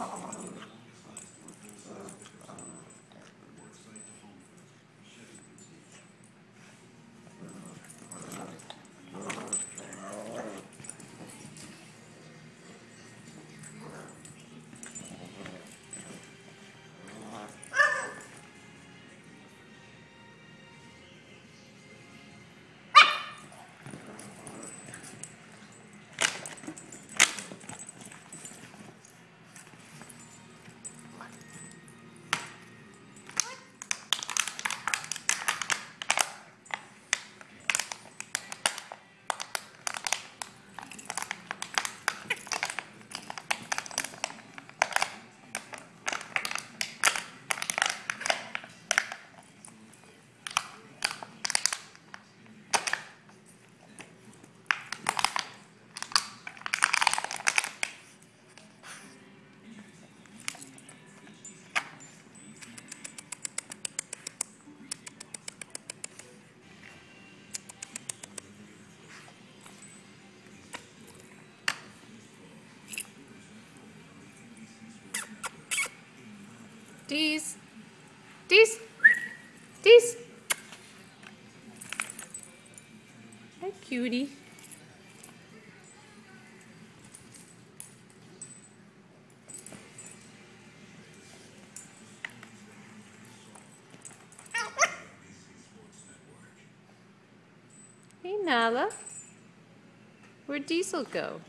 talk about it. Dees. Dees. Dees. Hi, cutie. Hey, Nala. Where'd Diesel go?